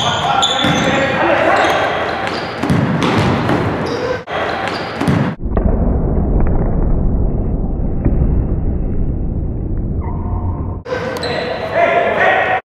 Watch, watch,